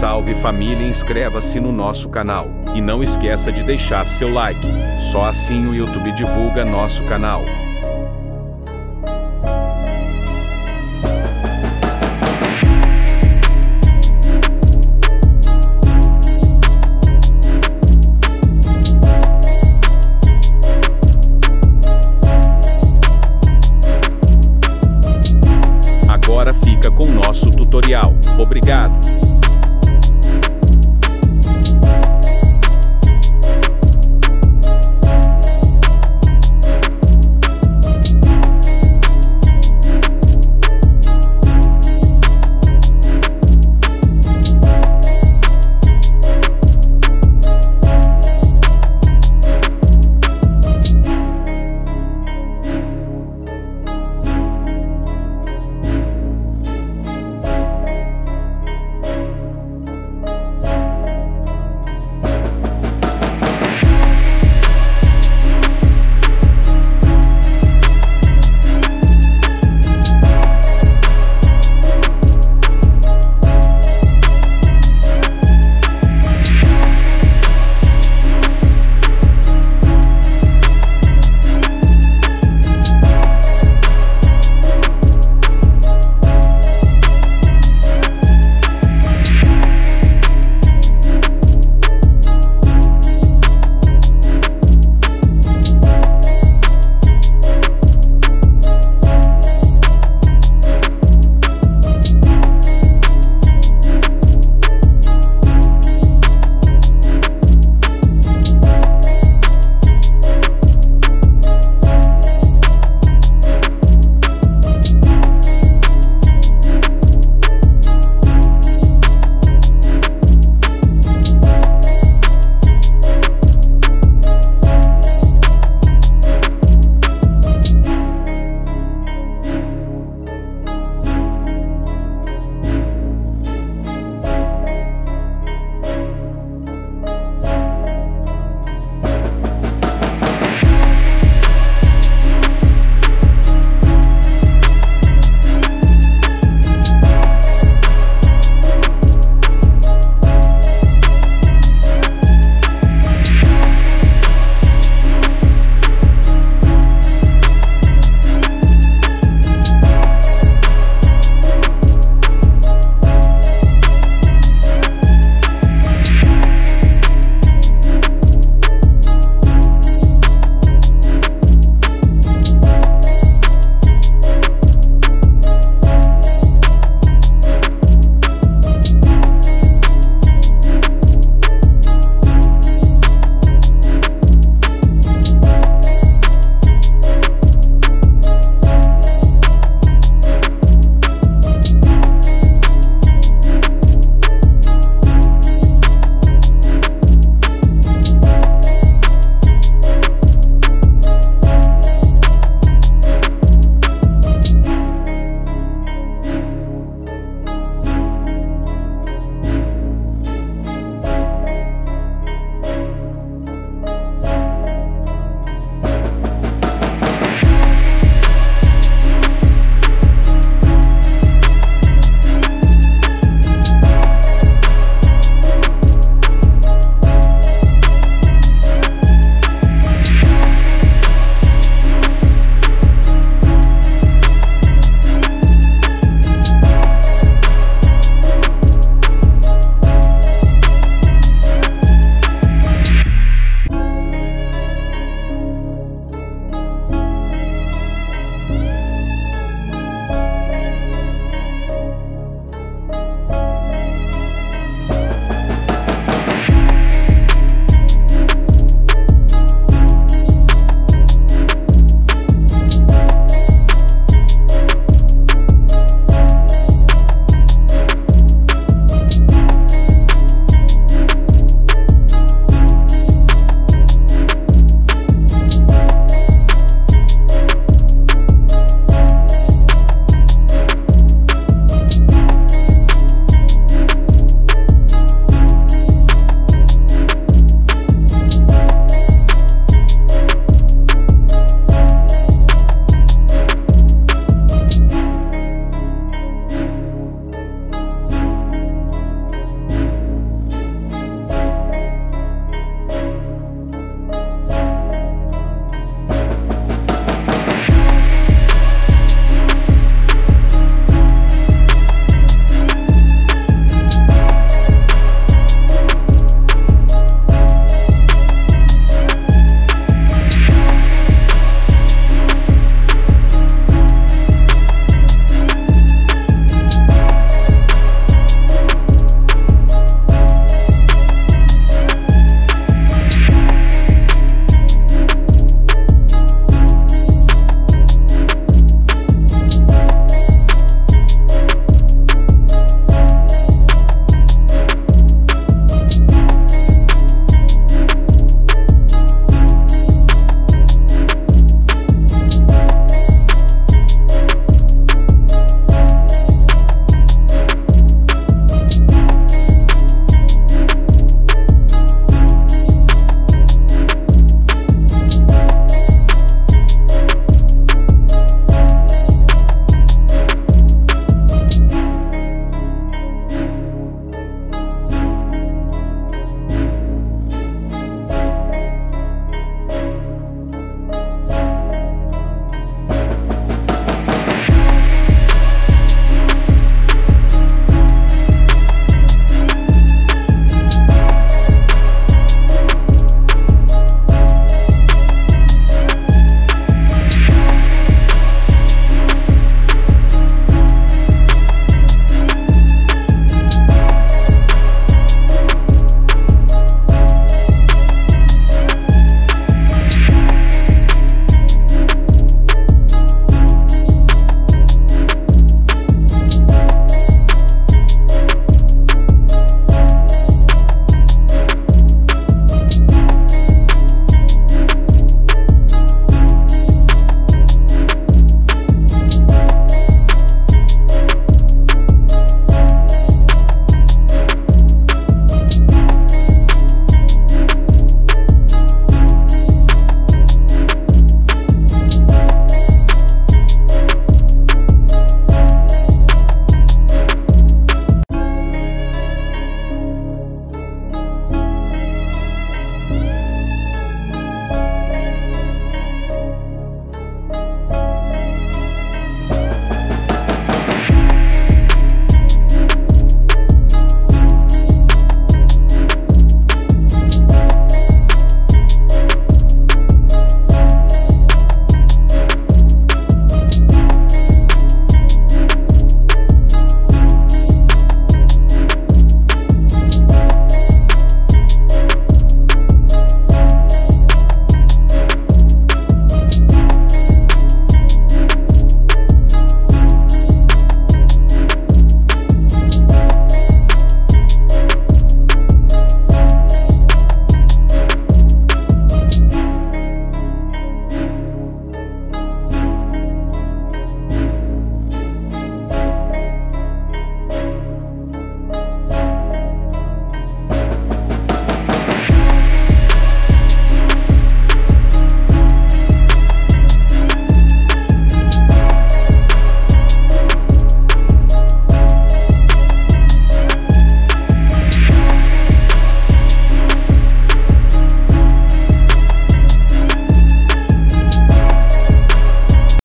Salve família, inscreva-se no nosso canal e não esqueça de deixar seu like. Só assim o YouTube divulga nosso canal.